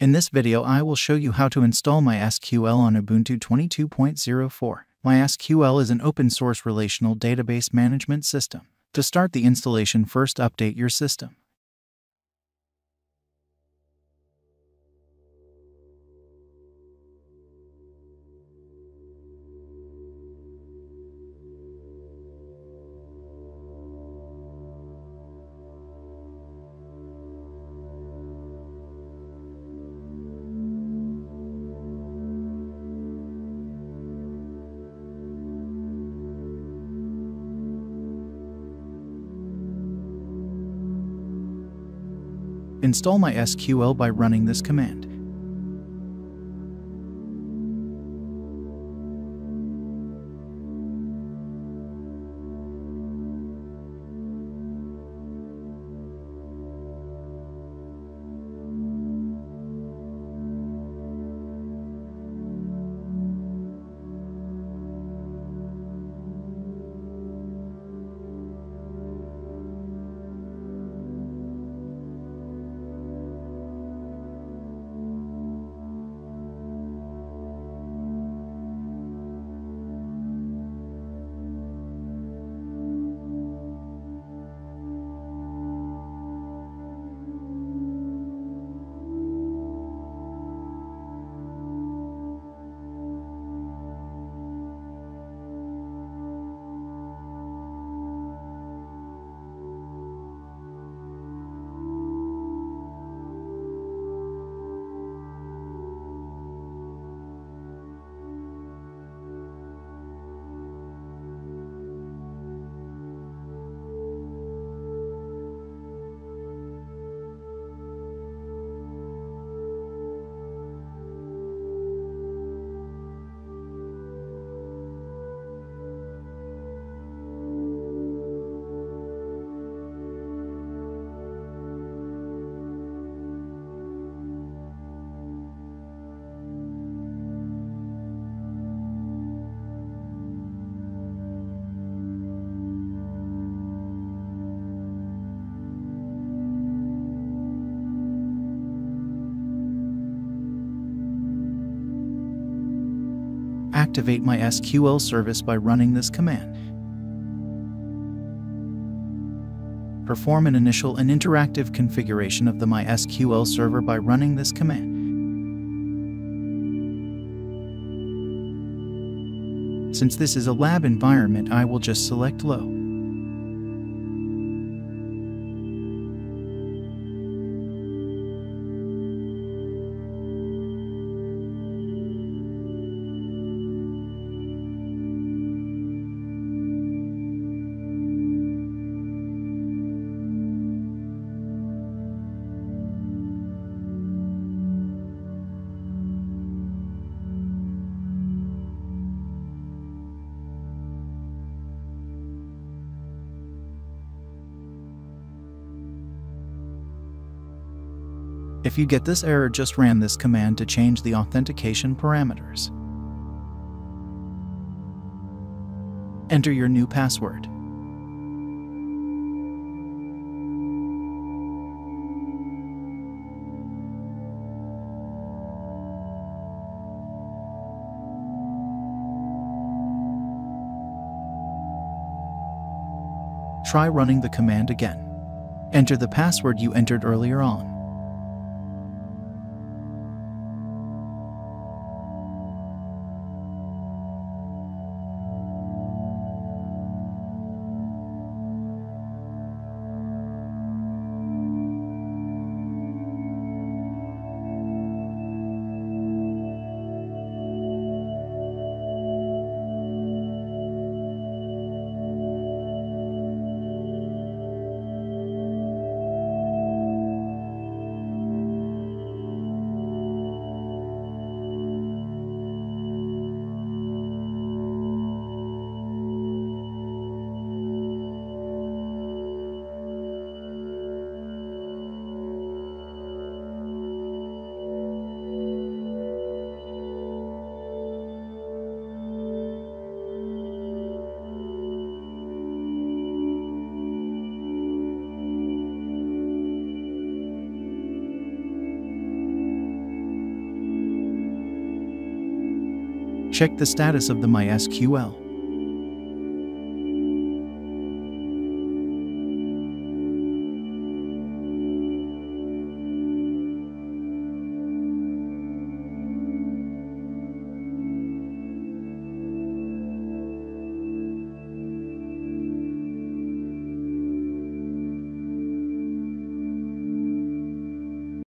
In this video I will show you how to install MySQL on Ubuntu 22.04. MySQL is an open source relational database management system. To start the installation first update your system. Install MySQL by running this command. Activate MySQL service by running this command. Perform an initial and interactive configuration of the MySQL server by running this command. Since this is a lab environment, I will just select low. If you get this error, just ran this command to change the authentication parameters. Enter your new password. Try running the command again. Enter the password you entered earlier on. Check the status of the MySQL.